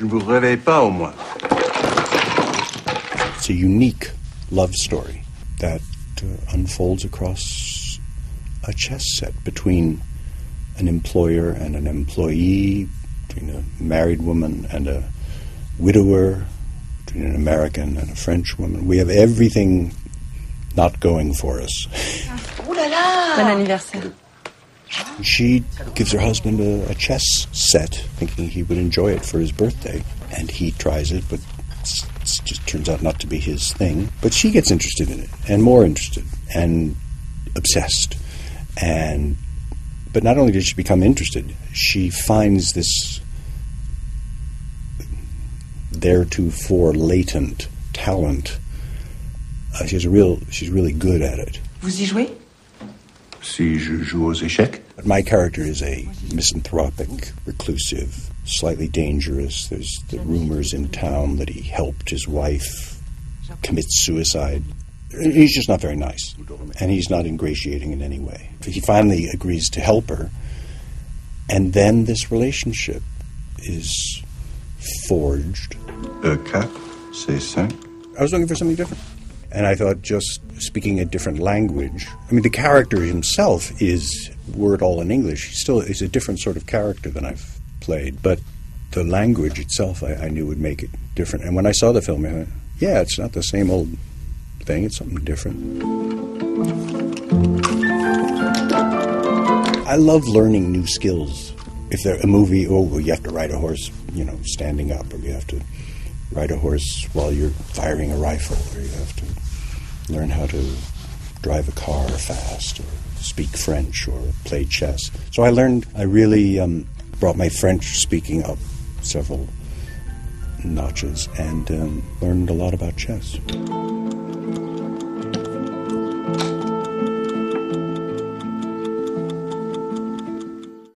réveille pas, au moins. It's a unique love story that uh, unfolds across a chess set between an employer and an employee, between a married woman and a widower, between an American and a French woman. We have everything not going for us. Oh là là! Bon anniversaire. She gives her husband a, a chess set, thinking he would enjoy it for his birthday, and he tries it, but it's just turns out not to be his thing. But she gets interested in it, and more interested, and obsessed, and but not only did she become interested, she finds this theretofore latent talent. Uh, she has a real, she's really good at it. Vous y jouez Si je joue aux échecs, But my character is a misanthropic, reclusive, slightly dangerous. There's the rumors in town that he helped his wife commit suicide. He's just not very nice, and he's not ingratiating in any way. He finally agrees to help her, and then this relationship is forged. E E4, C5. I was looking for something different. And I thought just speaking a different language. I mean, the character himself is word all in English. He still is a different sort of character than I've played. But the language itself, I, I knew would make it different. And when I saw the film, I went, yeah, it's not the same old thing, it's something different. I love learning new skills. If there a movie, oh, well, you have to ride a horse, you know, standing up, or you have to ride a horse while you're firing a rifle, or you have to learn how to drive a car fast, or speak French, or play chess. So I learned. I really um, brought my French speaking up several notches, and um, learned a lot about chess.